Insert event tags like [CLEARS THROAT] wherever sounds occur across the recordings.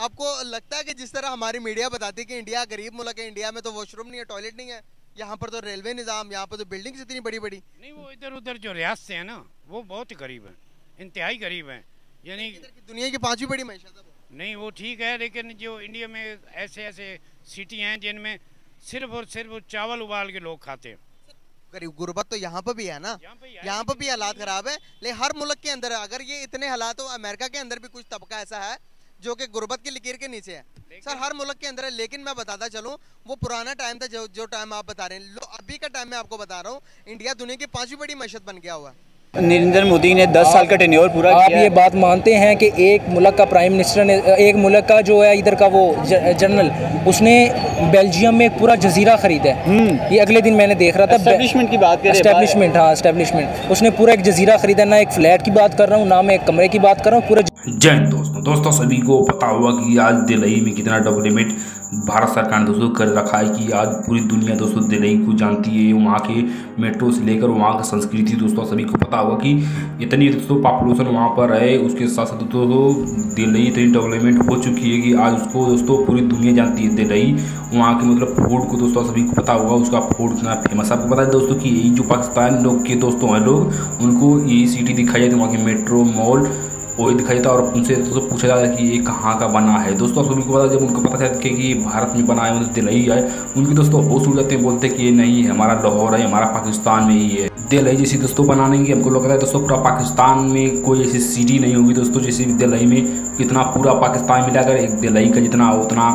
आपको लगता है कि जिस तरह हमारी मीडिया बताती है कि इंडिया गरीब मुल्क है इंडिया में तो वॉशरूम नहीं है टॉयलेट नहीं है यहाँ पर तो रेलवे निज़ाम यहाँ पर तो बिल्डिंग्स इतनी बड़ी बड़ी नहीं वो इधर उधर जो रियासत है ना वो बहुत ही गरीब है इंतहाई गरीब है यानी दुनिया की पांचवी बड़ी मैशत नहीं वो ठीक है लेकिन जो इंडिया में ऐसे ऐसे सिटी हैं जिनमें सिर्फ़ और सिर्फ़ चावल उबाल के लोग खाते हैं। गरीब गुर्बत तो यहाँ पर भी है ना यहाँ पर भी हालात खराब है लेकिन हर मुल्क के अंदर अगर ये इतने हालात हो अमेरिका के अंदर भी कुछ तबका ऐसा है जो कि गुर्बत की लकीर के नीचे है। सर हर मुल्क के अंदर है लेकिन मैं बताता चलूँ वो पुराना टाइम था जो जो टाइम आप बता रहे हैं। लो अभी का टाइम मैं आपको बता रहा हूँ इंडिया दुनिया की पांचवी बड़ी मैशत बन गया हुआ। है नरेंद्र मोदी ने 10 साल का टेन्योर पूरा आप किया ये बात मानते हैं कि एक मुल्क का प्राइम मिनिस्टर ने एक मुल्क का जो है इधर का वो जनरल उसने बेल्जियम में एक पूरा जजीरा खरीदा है। ये अगले दिन मैंने देख रहा था। हम्म। की बात कर रहे एस्टेब्लिशमेंट हाँ एस्टेब्लिशमेंट उसने पूरा एक जजीरा खरीदा ना एक फ्लैट की बात कर रहा हूँ ना मैं एक कमरे की बात कर रहा हूँ पूरा जय दोस्तों। दोस्तों, सभी को पता होगा कि आज दिल्ली में कितना डेवलपमेंट भारत सरकार ने दोस्तों कर रखा है कि आज पूरी दुनिया दोस्तों दिल्ली को जानती है। वहाँ के मेट्रो से लेकर वहाँ की संस्कृति दोस्तों, सभी को पता होगा कि इतनी दोस्तों पॉपुलेशन वहाँ पर है। उसके साथ साथ दोस्तों, दिल्ली इतनी डेवलपमेंट हो चुकी है कि आज उसको दोस्तों पूरी दुनिया जानती है दिल्ली। वहाँ के मतलब फ़ूड को दोस्तों सभी को पता होगा। उसका फ़ूड कितना फ़ेमस आपको पता है दोस्तों कि यही जो पाकिस्तान लोग के दोस्तों हैं लोग, उनको यही सिटी दिखाई जाती है। वहाँ की मेट्रो मॉल वही दिखाई देता और उनसे दोस्तों पूछा जाता है कि ये कहाँ का बना है। दोस्तों सभी को पता जब उनको पता चलता है कि भारत में बना है मतलब दिल्ली है उनकी दोस्तों होश उड़ जाते हैं, बोलते हैं कि ये नहीं है, हमारा लाहौर है, हमारा पाकिस्तान में ही है। दिल्ली जैसी दोस्तों बनाने की हमको लगता है, दोस्तों, पूरा पाकिस्तान में कोई ऐसी सिटी नहीं होगी, दोस्तों, जैसे दिल्ली में इतना पूरा पाकिस्तान मिलाकर एक दिल्ली का जितना उतना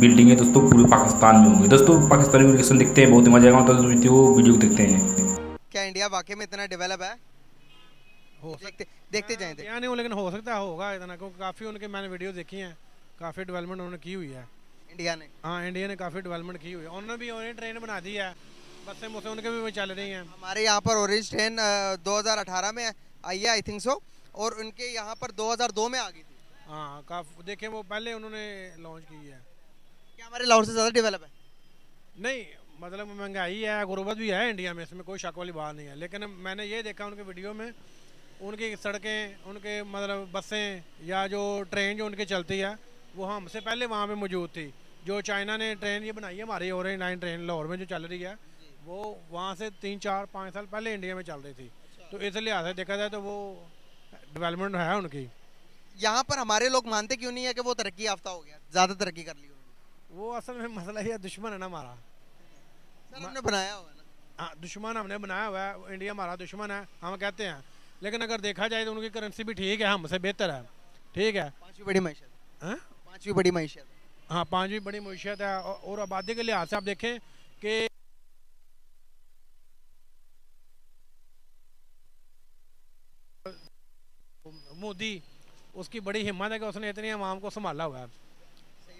बिल्डिंग है, दोस्तों, पूरे पाकिस्तान में होंगे। दोस्तों, पाकिस्तानी दिखते हैं, बहुत ही मज़ा आएगा तो वीडियो देखते हैं। क्या इंडिया वाकई में इतना डेवलप है? हो देखते देखते जाएँ देखते नहीं हो लेकिन हो सकता है होगा इतना क्योंकि काफ़ी उनके मैंने वीडियो देखी हैं। काफ़ी डेवलपमेंट उन्होंने की हुई है। इंडिया ने। हाँ इंडिया ने काफ़ी डेवलपमेंट की हुई है। उन्होंने भी उन्हें ट्रेन बना दी है। बसें बसें उनके भी चल रही हैं। हमारे यहाँ पर ऑरेंज ट्रेन 2018 में आई है आई थिंक सो और उनके यहाँ पर 2002 में आ गई थी। हाँ काफ़ी देखें वो पहले उन्होंने लॉन्च की है। क्या हमारे लाहौर से ज़्यादा डेवलप है? नहीं मतलब महँगाई है गुर्बत भी है इंडिया में इसमें कोई शक वाली बात नहीं है। लेकिन मैंने ये देखा उनके वीडियो में उनकी सड़कें उनके मतलब बसें या जो ट्रेन जो उनकी चलती है वो हमसे पहले वहाँ पे मौजूद थी। जो चाइना ने ट्रेन ये बनाई है हमारी ऑरेंज लाइन ट्रेन लाहौर में जो चल रही है वो वहाँ से तीन चार पाँच साल पहले इंडिया में चल रही थी। तो इस लिहाज से देखा जाए तो वो डेवलपमेंट है उनकी। यहाँ पर हमारे लोग मानते क्यों नहीं है कि वो तरक्की याफ्ता हो गया? ज़्यादा तरक्की कर ली वो असल में मसला ये दुश्मन है ना हमारा। हमने बनाया हुआ है ना? हाँ दुश्मन हमने बनाया हुआ है इंडिया हमारा दुश्मन है हम कहते हैं। लेकिन अगर देखा जाए तो उनकी करेंसी भी ठीक है हमसे बेहतर है। ठीक है? पांचवी बड़ी मैशत। हाँ? पांचवी बड़ी मैशत। हाँ पांचवी बड़ी मीशत है और, आबादी के लिहाज से आप देखें कि मोदी उसकी बड़ी हिम्मत है कि उसने इतनी आवाम को संभाला हुआ है।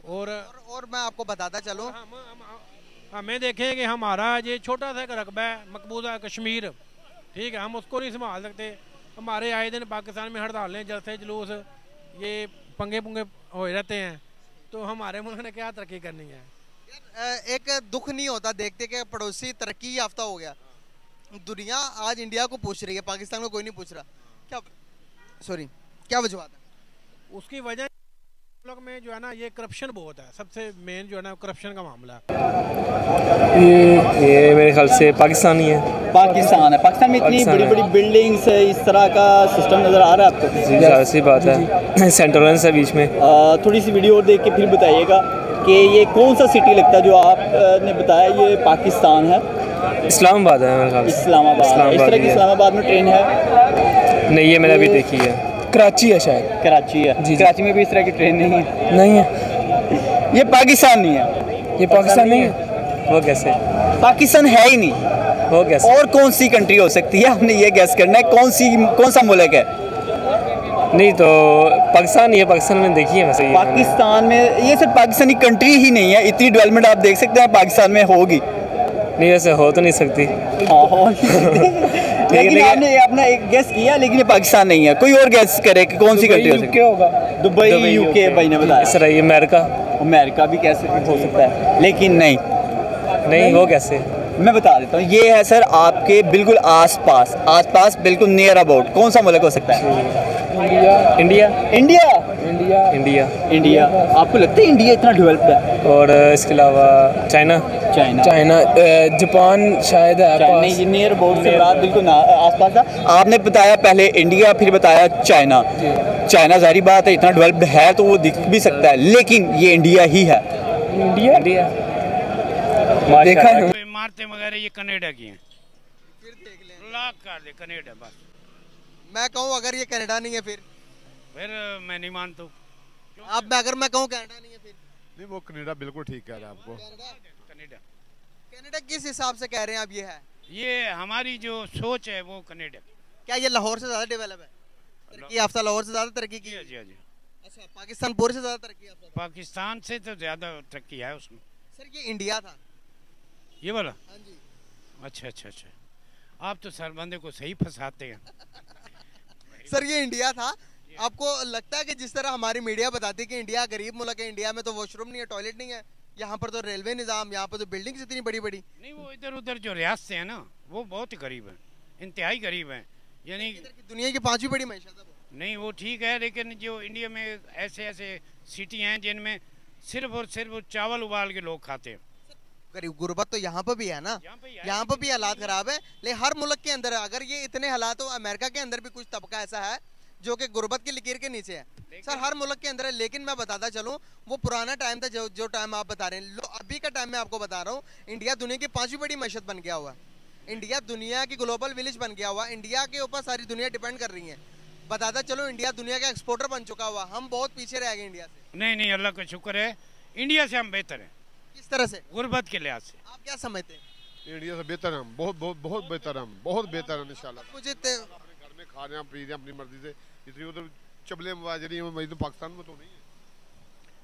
और और और मैं आपको बताता चलूँ। हमें देखें कि हमारा ये छोटा सा एक रकबा है मकबूजा कश्मीर। ठीक है हम उसको नहीं संभाल सकते। हमारे आए दिन पाकिस्तान में हड़ताल हड़तालें जलसे जुलूस ये पंगे पुंगे हो रहते हैं। तो हमारे मुल्क ने क्या तरक्की करनी है? एक दुख नहीं होता देखते कि पड़ोसी तरक्की याफ्ता हो गया। दुनिया आज इंडिया को पूछ रही है पाकिस्तान को कोई नहीं पूछ रहा। क्या सॉरी क्या वजूहत है? उसकी वजह मुल्क में जो है ना ये करप्शन बहुत है। सबसे मेन जो है ना करप्शन का मामला है। ये ये मेरे ख्याल से पाकिस्तानी है। पाकिस्तान है। पाकिस्तान में इतनी बड़ी बड़ी बिल्डिंग्स है इस तरह का सिस्टम नज़र आ रहा है आपको? ज़ाहिर सी बात है। [CLEARS THROAT] सेंट्रलेंस है बीच में। आ, थोड़ी सी वीडियो और देख के फिर बताइएगा कि ये कौन सा सिटी लगता है जो आपने बताया ये पाकिस्तान है? इस्लामाबाद है मेरे ख्याल इस्लामाबाद। इस तरह की इस्लामाबाद में ट्रेन है? नहीं ये मैंने अभी देखी है। कराची है शायद। कराची है। जी, जी। कराची में भी इस तरह की ट्रेन नहीं है। नहीं है। ये पाकिस्तान नहीं है। ये पाकिस्तान नहीं है? वो कैसे पाकिस्तान है ही नहीं। वो कैसे और कौन सी कंट्री हो सकती है? हमने ये गैस करना है कौन सी कौन सा मुल्क है? नहीं तो पाकिस्तान ही है पाकिस्तान में देखी है वैसे पाकिस्तान में ये सिर्फ़ पाकिस्तानी कंट्री ही नहीं है। इतनी डेवलपमेंट आप देख सकते हैं पाकिस्तान में होगी। नहीं वैसे हो तो नहीं सकती। [LAUGHS] लेकिन लेकिन- आपने अपना एक गैस किया लेकिन ये पाकिस्तान नहीं है। कोई और गैस करे कि कौन सी कंट्री हो सकती होगा। दुबई यूके भाई ने बताया। ये अमेरिका। अमेरिका भी कैसे हो सकता है? लेकिन नहीं। नहीं वो कैसे? मैं बता देता हूँ। ये है सर आपके बिल्कुल आस पास आस पास बिल्कुल नियर अबाउट कौन सा मुल्क हो सकता है? India India. India. India India India आपको लगता है इंडिया इतना डेवलप्ड है? और इसके अलावा चाइना चाइना चाइना जापान शायद है नियर अबाउट से रात बिल्कुल ना आसपास था। आपने बताया पहले इंडिया फिर बताया चाइना चाइना जारी बात है इतना डेवलप्ड है तो वो दिख भी सकता है लेकिन ये इंडिया ही है। इंडिया इंडिया देखा है। इमारतें वगैरह ये कनाडा की हैं। फिर देख लें। लाख कर दे कनाडा बस। मैं कहूँ अगर ये कनाडा नहीं है फिर। फिर मैं नहीं मानता। हूँ आप मैं अगर मैं कहूँ कनाडा नहीं है फिर? नहीं वो कनेडा बिल्कुल ठीक कह रहा है आपको। कनाडा। कनाडा कनाडा किस हिसाब से कह रहे हैं आप ये है? ये हमारी जो सोच है वो कनाडा। क्या ये लाहौर से ज़्यादा डेवलप है? तरक्की याफ्ता लाहौर से ज़्यादा तरक्की की? जी जी जी। अच्छा पाकिस्तान पूरे से ज़्यादा तरक्की याफ्ता पाकिस्तान से तो ज़्यादा तरक्की है उसमें। सर ये इंडिया था। ये वाला? हाँ जी। अच्छा अच्छा अच्छा। आप तो सर बंदे को सही फंसाते हैं। [LAUGHS] सर ये इंडिया था। आपको लगता है कि जिस तरह हमारी मीडिया बताती है कि इंडिया गरीब मुल्क है इंडिया में तो वॉशरूम नहीं है टॉयलेट नहीं है यहाँ पर तो रेलवे निज़ाम यहाँ पर तो बिल्डिंग्स इतनी बड़ी बड़ी नहीं वो इधर उधर जो रियासतें हैं ना वो बहुत ही गरीब हैं इंतहाई गरीब हैं यानी दुनिया की पांचवी बड़ी वो। नहीं वो ठीक है लेकिन जो इंडिया में ऐसे ऐसे सिटी हैं जिनमें सिर्फ़ और सिर्फ़ चावल उबाल के लोग खाते हैं। गरीब गुर्बत तो यहाँ पर भी है ना यहाँ पर भी हालात खराब है लेकिन हर मुल्क के अंदर अगर ये इतने हालात हो अमेरिका के अंदर भी कुछ तबका ऐसा है जो कि गुर्बत की लकीर के नीचे है। सर हर मुल्क के अंदर है लेकिन मैं बताता चलूँ वो पुराना टाइम था जो जो टाइम आप बता रहे हैं अभी का टाइम मैं आपको बता रहा हूँ इंडिया दुनिया की पांचवी बड़ी मैशत बन गया हुआ। है इंडिया दुनिया की ग्लोबल विलेज बन गया हुआ इंडिया के ऊपर सारी दुनिया डिपेंड कर रही है। बताता चलो इंडिया दुनिया का एक्सपोर्टर बन चुका हुआ हम बहुत पीछे रह गए इंडिया से। नहीं नहीं अल्लाह का शुक्र है इंडिया से हम बेहतर हैं। किस तरह से? गुर्बत के लिहाज से। आप क्या समझते हैं? इंडिया से बेहतर हम बहुत बहुत बहुत बेहतर हम बहुत बेहतर हम इंशाल्लाह। मुझे में खा रहे हैं पी रहे हैं अपनी मर्ज़ी से। इतनी उधर चबले बाजरी हैं वही तो पाकिस्तान में तो नहीं है।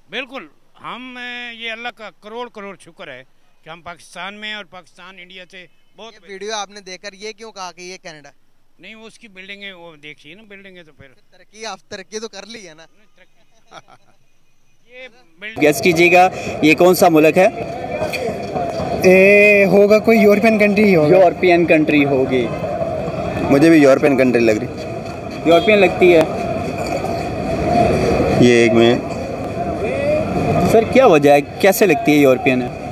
बिल्कुल हम ये अल्लाह का करोड़ करोड़ शुक्र है कि हम पाकिस्तान में और पाकिस्तान इंडिया से बहुत ये वीडियो आपने देखकर ये क्यों कहा कि ये कनाडा? नहीं वो उसकी बिल्डिंगें वो देखिए ना बिल्डिंगें तो फिर। तरक्की आप तरक्की तो कर ली है ना। [LAUGHS] ये गेस कीजिएगा ये कौन सा मुल्क है? ए, होगा कोई यूरोपियन कंट्री ही होगा। यूरोपियन कंट्री होगी। मुझे भी यूरोपियन कंट्री लग रही। यूरोपियन लगती है। ये एक में। सर क्या वजह है? कैसे लगती है यूरोपियन है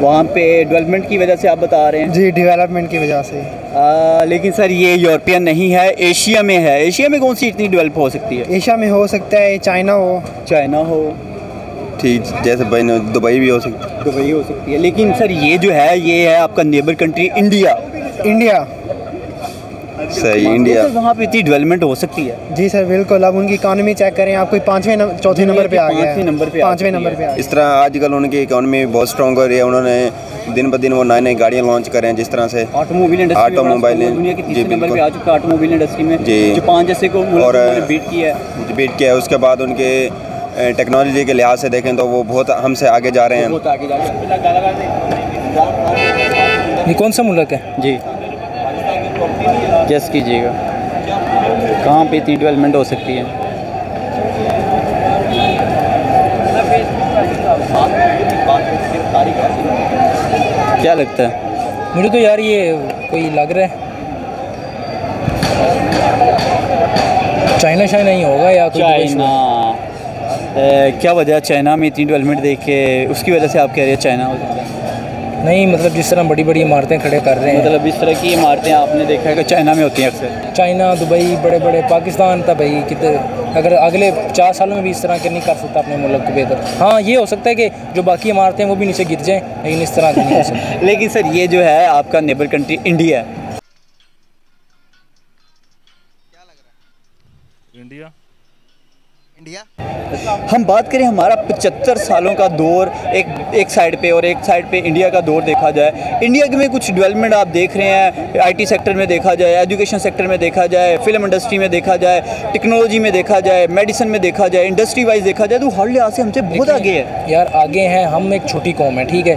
वहाँ पे डेवलपमेंट की वजह से आप बता रहे हैं। जी डेवलपमेंट की वजह से। आ, लेकिन सर ये यूरोपियन नहीं है एशिया में है। एशिया में कौन सी इतनी डेवलप हो सकती है? एशिया में हो सकता है चाइना हो। चाइना हो। ठीक जैसे भाई ने दुबई भी हो सकती। है दुबई हो सकती है। लेकिन सर ये जो है ये है आपका नेबर कंट्री इंडिया इंडिया सही इंडिया सर वहाँ पे इतनी डेवलपमेंट हो सकती है। जी सर बिल्कुल अब उनकी इकानमी चेक करें आप कोई पाँचवें नंबर चौथे नंबर पे आ पाँचवें नंबर पे पाँचवें नंबर पे इस तरह आजकल उनकी इकोनॉमी बहुत स्ट्रॉन्ग हो रही है। उन्होंने दिन ब दिन वो नए नए गाड़ियाँ लॉन्च करें जिस तरह से ऑटोमोबाइल इंडस्ट्री में ऑटोमोबाइल दुनिया के तीसरे नंबर पे आ चुका ऑटोमोबाइल इंडस्ट्री में। जी। जापान जैसे को और, बीट किया है। बीट किया है। उसके बाद उनके टेक्नोलॉजी के लिहाज से देखें तो वो बहुत हमसे आगे जा रहे हैं। बहुत आगे जा ये कौन सा मुल्क है। जी गेस कीजिएगा। कहाँ पे इतनी डेवलपमेंट हो सकती है? क्या लगता है? मुझे तो यार ये कोई लग रहा है। चाइना शाइना ही होगा या कोई चाइना। क्या वजह चाइना में इतनी डेवलपमेंट देख के? उसकी वजह से आप कह रहे हैं चाइना हो सकता है। नहीं मतलब जिस तरह बड़ी बड़ी इमारतें खड़े कर रहे हैं। मतलब इस तरह की इमारतें आपने देखा है कि चाइना में होती हैं अक्सर? चाइना दुबई बड़े बड़े पाकिस्तान था भाई कितने अगर अगले चार सालों में भी इस तरह के नहीं कर सकता अपने मुल्क को बेहतर हाँ ये हो सकता है कि जो बाकी इमारतें हैं वो भी नीचे गिर जाएँ लेकिन इस तरह नहीं हो सकता। [LAUGHS] लेकिन सर ये जो है आपका नेबर कंट्री इंडिया है। इंडिया हम बात करें हमारा पचहत्तर सालों का दौर एक एक साइड पे और एक साइड पे इंडिया का दौर देखा जाए। इंडिया में कुछ डेवलपमेंट आप देख रहे हैं आईटी सेक्टर में देखा जाए एजुकेशन सेक्टर में देखा जाए फ़िल्म इंडस्ट्री में देखा जाए टेक्नोलॉजी में देखा जाए मेडिसिन में देखा जाए इंडस्ट्री वाइज देखा जाए तो हर लिहाज से हमसे बहुत आगे है। यार आगे हैं हम एक छोटी कौम है ठीक है?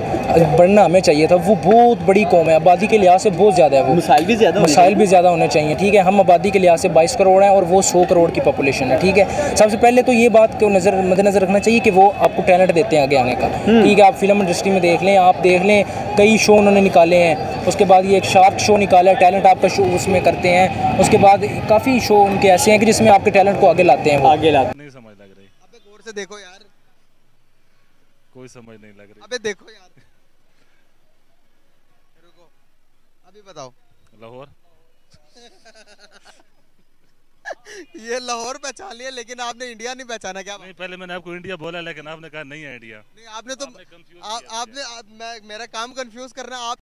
बढ़ना हमें चाहिए था वो बहुत बड़ी कौम है आबादी के लिहाज से बहुत ज़्यादा है वो। मिसाइल भी ज़्यादा मसाइल भी ज़्यादा होने चाहिए ठीक है? हम आबादी के लिहाज से 22 करोड़ हैं और वो सौ करोड़ की पॉपुलेशन है ठीक है? सबसे पहले पहले तो ये बात को नज़र मद्देनज़र रखना चाहिए कि वो आपको टैलेंट देते हैं आगे आने का। ठीक है आप फ़िल्म इंडस्ट्री में देख लें आप देख लें कई शो उन्होंने निकाले हैं। उसके बाद ये एक शार्क शो निकाला है टैलेंट आपका शो उसमें करते हैं। उसके बाद काफ़ी शो उनके ऐसे हैं कि जिसमें आपके टैलेंट को आगे लाते हैं आगे लाते नहीं समझ लग रही। अबे गौर से देखो यार। कोई समझ नहीं लग रही। अबे देखो यार। रुको अभी बताओ। लाहौर? [LAUGHS] [LAUGHS] ये लाहौर पहचान लिया लेकिन आपने इंडिया नहीं पहचाना क्या? नहीं पहले मैंने आपको इंडिया बोला लेकिन आपने कहा नहीं है इंडिया नहीं आपने तो आपने आ, आप, आपने आप, मैं मेरा काम कंफ्यूज करना आप